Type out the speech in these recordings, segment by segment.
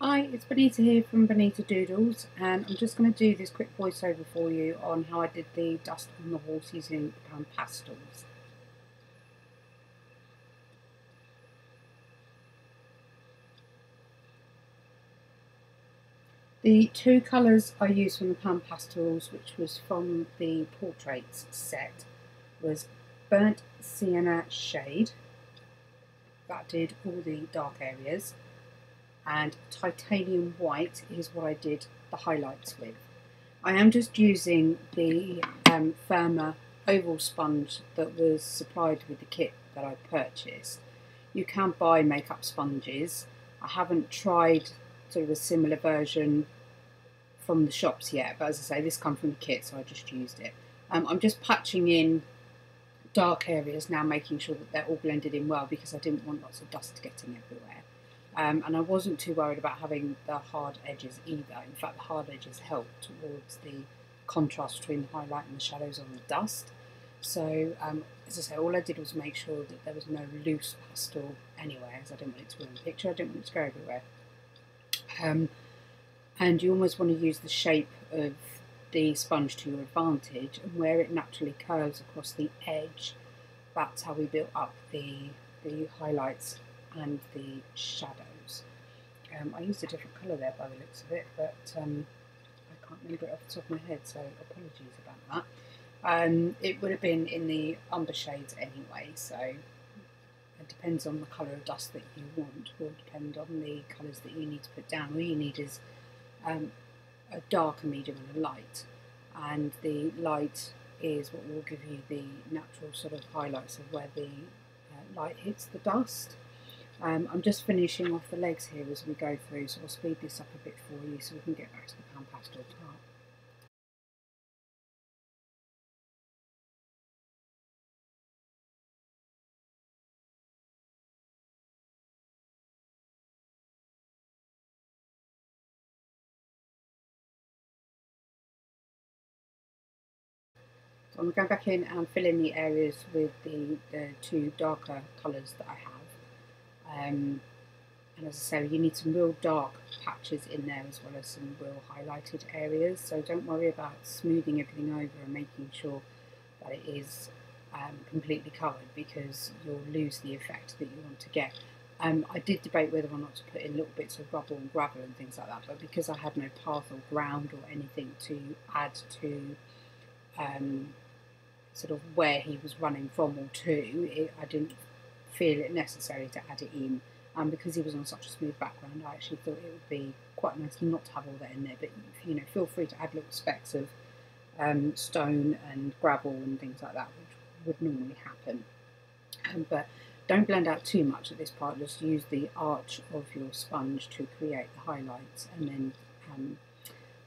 Hi, it's Bonnita here from Bonnita Doodles and I'm just going to do this quick voiceover for you on how I did the dust on the horse using Pan Pastels. The two colours I used from the Pan Pastels, which was from the Portraits set, was Burnt Sienna Shade, that did all the dark areas, and titanium white is what I did the highlights with. I am just using the um, oval sponge that was supplied with the kit that I purchased. You can buy makeup sponges. I haven't tried sort of a similar version from the shops yet, but as I say, this comes from the kit, so I just used it. Um, I'm just patching in dark areas now, making sure that they're all blended in well because I didn't want lots of dust getting everywhere. Um, and I wasn't too worried about having the hard edges either. In fact, the hard edges help towards the contrast between the highlight and the shadows on the dust. So, um, as I say, all I did was make sure that there was no loose pastel anywhere, as I didn't want it to ruin the picture, I didn't want it to go everywhere. Um, and you almost want to use the shape of the sponge to your advantage, and where it naturally curves across the edge, that's how we built up the, the highlights and the shadows. Um, I used a different colour there by the looks of it, but um, I can't remember it off the top of my head, so apologies about that. Um, it would have been in the umber shades anyway, so it depends on the colour of dust that you want, will depend on the colours that you need to put down. All you need is um, a dark, a medium, and a light, and the light is what will give you the natural sort of highlights of where the uh, light hits the dust. Um, I'm just finishing off the legs here as we go through, so I'll speed this up a bit for you so we can get back to the pan pastel part. So I'm going back in and fill in the areas with the, the two darker colours that I have. Um, and as I say, you need some real dark patches in there as well as some real highlighted areas. So don't worry about smoothing everything over and making sure that it is um, completely covered because you'll lose the effect that you want to get. Um, I did debate whether or not to put in little bits of rubble and gravel and things like that, but because I had no path or ground or anything to add to um, sort of where he was running from or to, it, I didn't feel it necessary to add it in. And because he was on such a smooth background, I actually thought it would be quite nice not to have all that in there. But you know, feel free to add little specks of um, stone and gravel and things like that, which would normally happen. Um, but don't blend out too much at this part. Just use the arch of your sponge to create the highlights, and then um,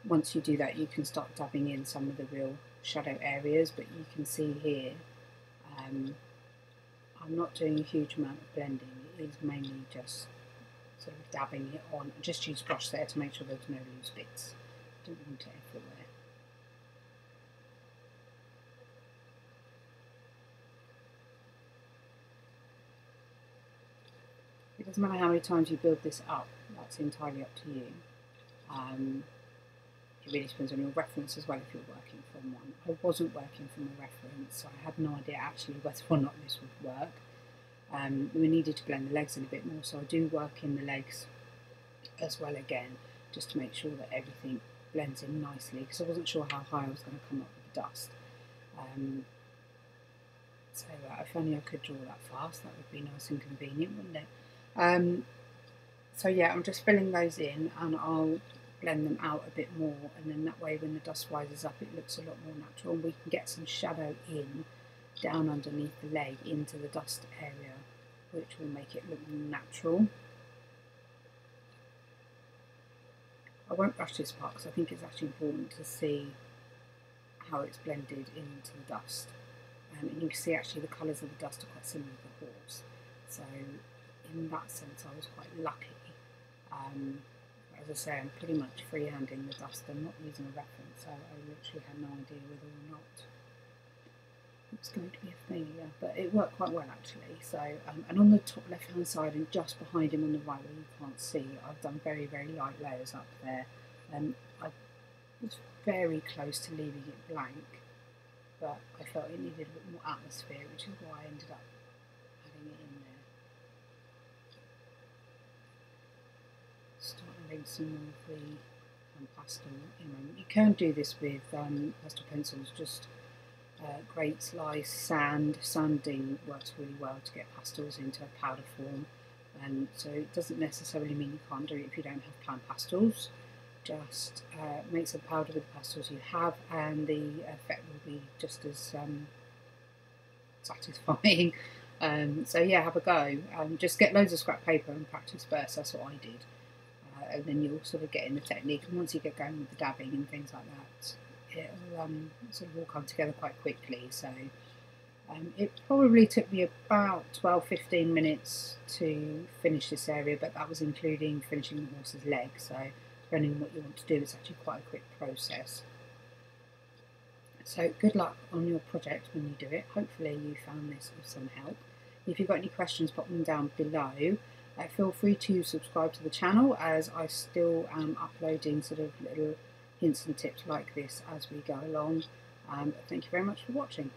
once you do that, you can start dabbing in some of the real shadow areas, but you can see here um, I'm not doing a huge amount of blending, it is mainly just sort of dabbing it on. I just use brush there to make sure there's no loose bits. Don't want it everywhere. It doesn't matter how many times you build this up, that's entirely up to you. Um, it really depends on your reference as well if you're working from one. I wasn't working from a reference, so I had no idea actually whether or not this would work. Um, we needed to blend the legs in a bit more, so I do work in the legs as well again, just to make sure that everything blends in nicely, because I wasn't sure how high I was going to come up with the dust. Um, so uh, if only I could draw that fast, that would be nice and convenient, wouldn't it? Um, so yeah, I'm just filling those in, and I'll blend them out a bit more and then that way when the dust rises up it looks a lot more natural and we can get some shadow in down underneath the leg into the dust area which will make it look natural. I won't brush this part because I think it's actually important to see how it's blended into the dust um, and you can see actually the colours of the dust are quite similar to the horse so in that sense I was quite lucky. Um, as I say, I'm pretty much freehanding the dust. I'm not using a reference, so I literally had no idea whether or not it was going to be a failure, but it worked quite well actually. So, um, and on the top left hand side and just behind him on the right where you can't see, I've done very, very light layers up there. And I was very close to leaving it blank, but I felt it needed a bit more atmosphere, which is why I ended up adding it in some of the um, pastel. You can do this with um, pastel pencils, just uh, grate slice, sand. Sanding works really well to get pastels into a powder form. And so it doesn't necessarily mean you can't do it if you don't have pan pastels. Just uh, make some powder with the pastels you have, and the effect will be just as um, satisfying. Um, so yeah, have a go. Um, just get loads of scrap paper and practice first. That's what I did, uh, and then you'll sort of get in the technique. And once you get going with the dabbing and things like that, it'll um, sort of all come together quite quickly. So um, it probably took me about 12-15 minutes to finish this area, but that was including finishing the horse's leg. So depending on what you want to do, it's actually quite a quick process. So good luck on your project when you do it. Hopefully you found this of some help. If you've got any questions, pop them down below. Uh, feel free to subscribe to the channel as I still am uploading sort of little hints and tips like this as we go along. Um, thank you very much for watching.